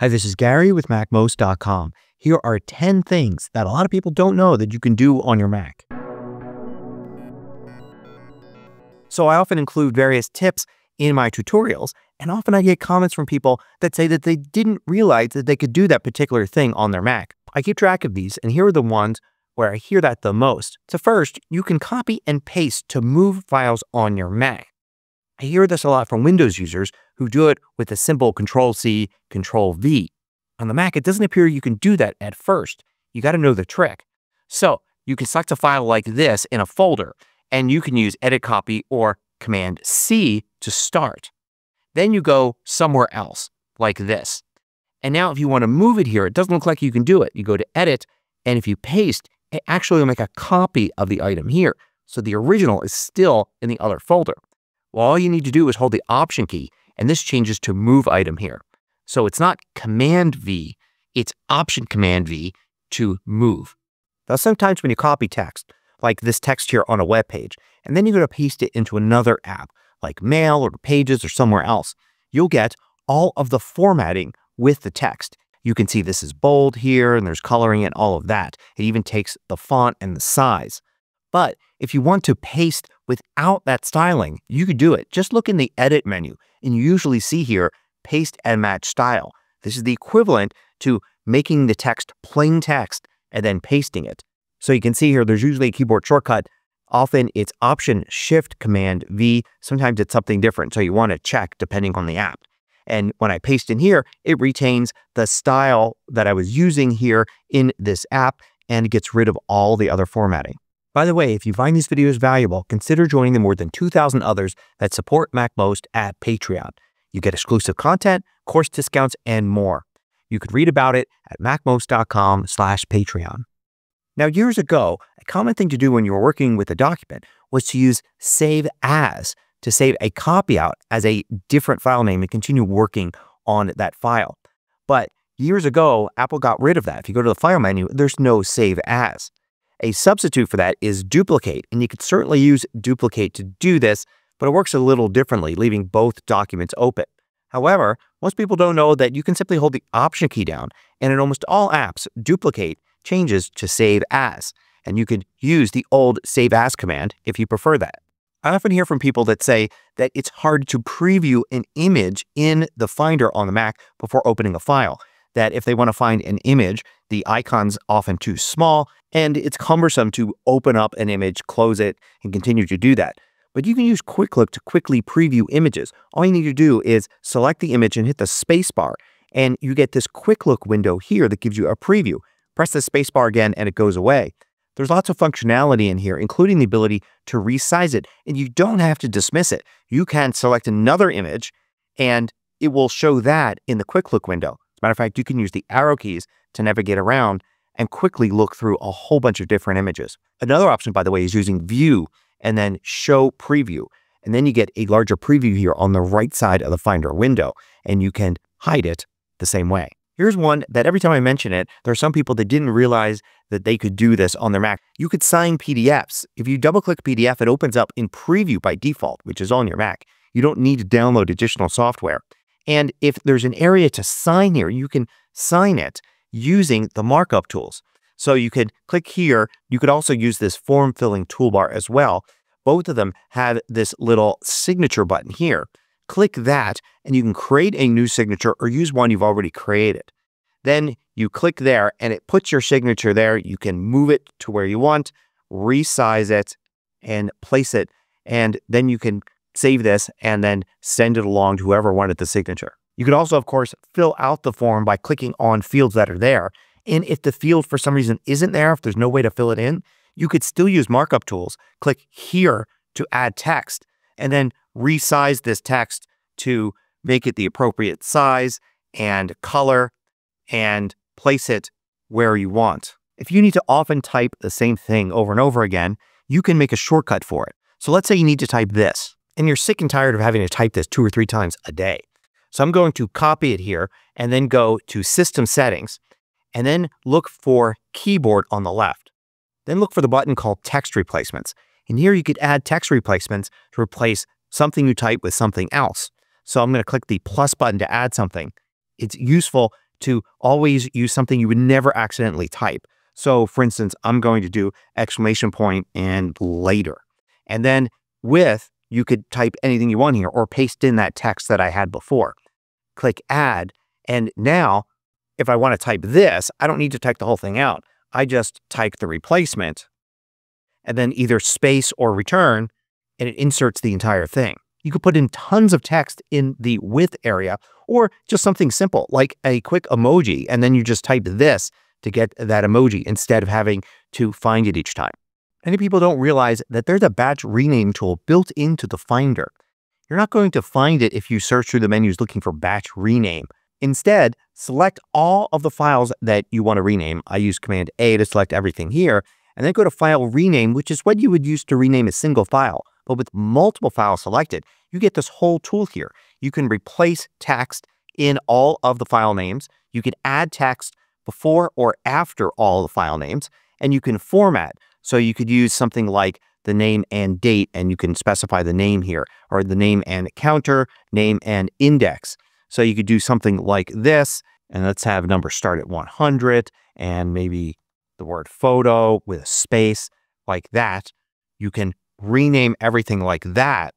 Hi, this is Gary with MacMost.com. Here are 10 things that a lot of people don't know that you can do on your Mac. So I often include various tips in my tutorials, and often I get comments from people that say that they didn't realize that they could do that particular thing on their Mac. I keep track of these, and here are the ones where I hear that the most. So first, you can copy and paste to move files on your Mac. I hear this a lot from Windows users who do it with a simple Control C, Control V. On the Mac, it doesn't appear you can do that at first. You got to know the trick. So you can select a file like this in a folder, and you can use Edit Copy or Command C to start. Then you go somewhere else, like this. And now if you want to move it here, it doesn't look like you can do it. You go to Edit, and if you paste, it actually will make a copy of the item here. So the original is still in the other folder. Well, all you need to do is hold the Option key, and this changes to Move Item here. So it's not Command V, it's Option Command V to move. Now, sometimes when you copy text, like this text here on a web page, and then you're going to paste it into another app, like Mail or Pages or somewhere else, you'll get all of the formatting with the text. You can see this is bold here, and there's coloring and all of that. It even takes the font and the size. But if you want to paste without that styling, you could do it. Just look in the Edit menu, and you usually see here Paste and Match Style. This is the equivalent to making the text plain text and then pasting it. So you can see here, there's usually a keyboard shortcut. Often it's Option Shift Command V. Sometimes it's something different, so you want to check depending on the app. And when I paste in here, it retains the style that I was using here in this app and gets rid of all the other formatting. By the way, if you find these videos valuable, consider joining the more than 2,000 others that support MacMost at Patreon. You get exclusive content, course discounts, and more. You can read about it at macmost.com slash Patreon. Now, years ago, a common thing to do when you were working with a document was to use Save As to save a copy out as a different file name and continue working on that file. But years ago, Apple got rid of that. If you go to the File menu, there's no Save As. A substitute for that is duplicate, and you could certainly use duplicate to do this, but it works a little differently, leaving both documents open. However, most people don't know that you can simply hold the Option key down, and in almost all apps, duplicate changes to Save As, and you could use the old Save As command if you prefer that. I often hear from people that say that it's hard to preview an image in the Finder on the Mac before opening a file, that if they want to find an image, the icon's often too small, and it's cumbersome to open up an image, close it, and continue to do that. But you can use Quick Look to quickly preview images. All you need to do is select the image and hit the spacebar, and you get this Quick Look window here that gives you a preview. Press the spacebar again and it goes away. There's lots of functionality in here, including the ability to resize it, and you don't have to dismiss it. You can select another image, and it will show that in the Quick Look window. Matter of fact, you can use the arrow keys to navigate around and quickly look through a whole bunch of different images. Another option, by the way, is using View and then Show Preview. And then you get a larger preview here on the right side of the Finder window, and you can hide it the same way. Here's one that every time I mention it, there are some people that didn't realize that they could do this on their Mac. You could sign PDFs. If you double click PDF, it opens up in preview by default, which is on your Mac. You don't need to download additional software. And if there's an area to sign here, you can sign it using the markup tools. So you could click here. You could also use this form filling toolbar as well. Both of them have this little signature button here. Click that and you can create a new signature or use one you've already created. Then you click there and it puts your signature there. You can move it to where you want, resize it, and place it. And then you can save this and then send it along to whoever wanted the signature. You could also, of course, fill out the form by clicking on fields that are there. And if the field for some reason isn't there, if there's no way to fill it in, you could still use markup tools. Click here to add text and then resize this text to make it the appropriate size and color and place it where you want. If you need to often type the same thing over and over again, you can make a shortcut for it. So let's say you need to type this, and you're sick and tired of having to type this two or three times a day. So I'm going to copy it here and then go to System Settings and then look for Keyboard on the left. Then look for the button called Text Replacements. And here you could add text replacements to replace something you type with something else. So I'm going to click the plus button to add something. It's useful to always use something you would never accidentally type. So for instance, I'm going to do exclamation point and later. And then with, you could type anything you want here or paste in that text that I had before. Click add. And now if I want to type this, I don't need to type the whole thing out. I just type the replacement and then either space or return, and it inserts the entire thing. You could put in tons of text in the with area or just something simple like a quick emoji, and then you just type this to get that emoji instead of having to find it each time. Many people don't realize that there's a batch rename tool built into the Finder. You're not going to find it if you search through the menus looking for batch rename. Instead, select all of the files that you want to rename. I use Command A to select everything here, and then go to File Rename, which is what you would use to rename a single file. But with multiple files selected, you get this whole tool here. You can replace text in all of the file names. You can add text before or after all the file names, and you can format. So you could use something like the name and date, and you can specify the name here, or the name and counter, name and index. So you could do something like this, and let's have number start at 100, and maybe the word photo with a space like that. You can rename everything like that.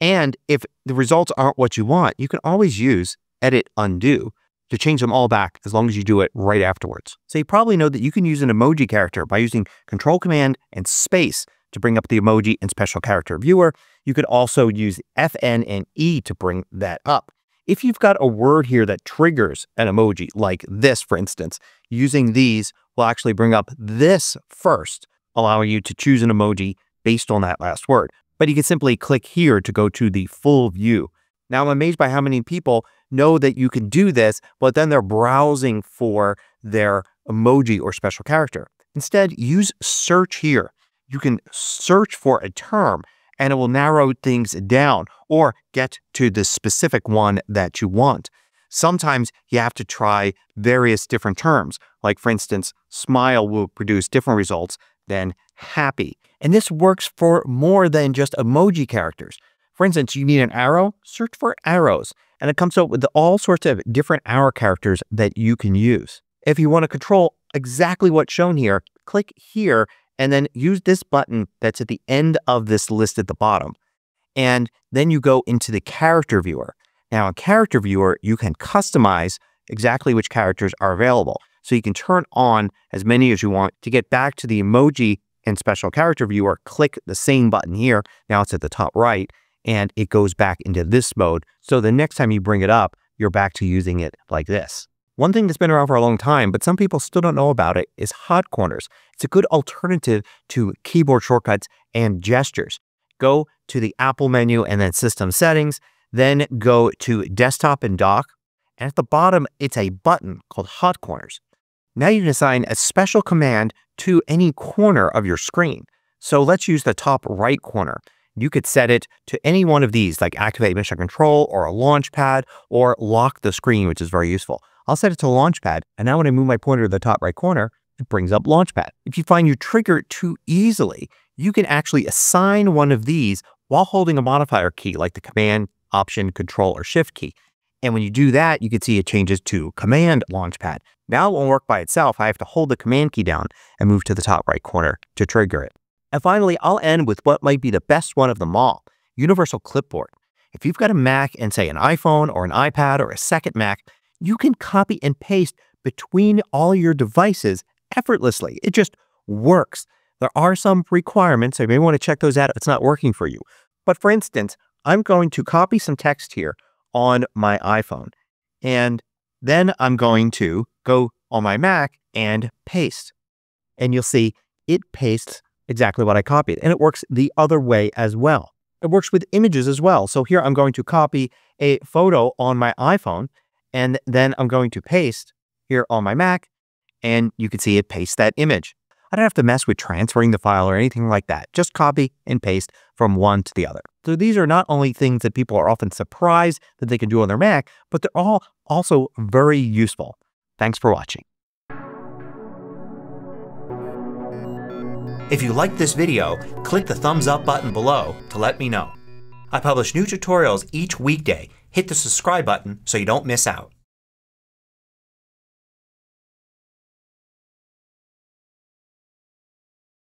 And if the results aren't what you want, you can always use edit undo to change them all back as long as you do it right afterwards. So you probably know that you can use an emoji character by using control command and space to bring up the emoji and special character viewer. You could also use FN and E to bring that up. If you've got a word here that triggers an emoji, like this, for instance, using these will actually bring up this first, allowing you to choose an emoji based on that last word. But you can simply click here to go to the full view. Now, I'm amazed by how many people know that you can do this, but then they're browsing for their emoji or special character. Instead, use search here. You can search for a term and it will narrow things down or get to the specific one that you want. Sometimes you have to try various different terms. Like for instance, smile will produce different results than happy. And this works for more than just emoji characters. For instance, you need an arrow, search for arrows, and it comes up with all sorts of different arrow characters that you can use. If you want to control exactly what's shown here, click here and then use this button that's at the end of this list at the bottom. And then you go into the character viewer. Now, in character viewer, you can customize exactly which characters are available. So you can turn on as many as you want. To get back to the emoji and special character viewer, click the same button here. Now it's at the top right, and it goes back into this mode. So the next time you bring it up, you're back to using it like this. One thing that's been around for a long time, but some people still don't know about it, is hot corners. It's a good alternative to keyboard shortcuts and gestures. Go to the Apple menu and then System Settings, then go to Desktop and Dock, and at the bottom, it's a button called Hot Corners. Now you can assign a special command to any corner of your screen. So let's use the top right corner. You could set it to any one of these, like Activate Mission Control or a Launchpad or Lock the Screen, which is very useful. I'll set it to Launchpad, and now when I move my pointer to the top right corner, it brings up Launchpad. If you find you trigger it too easily, you can actually assign one of these while holding a modifier key like the Command, Option, Control, or Shift key. And when you do that, you can see it changes to Command Launchpad. Now it won't work by itself. I have to hold the Command key down and move to the top right corner to trigger it. And finally, I'll end with what might be the best one of them all, Universal Clipboard. If you've got a Mac and say an iPhone or an iPad or a second Mac, you can copy and paste between all your devices effortlessly. It just works. There are some requirements. So you may want to check those out if it's not working for you. But for instance, I'm going to copy some text here on my iPhone. And then I'm going to go on my Mac and paste. And you'll see it pastes exactly what I copied. And it works the other way as well. It works with images as well. So here I'm going to copy a photo on my iPhone and then I'm going to paste here on my Mac, and you can see it paste that image. I don't have to mess with transferring the file or anything like that. Just copy and paste from one to the other. So these are not only things that people are often surprised that they can do on their Mac, but they're all also very useful. Thanks for watching. If you liked this video, click the thumbs up button below to let me know. I publish new tutorials each weekday hit the subscribe button so you don't miss out.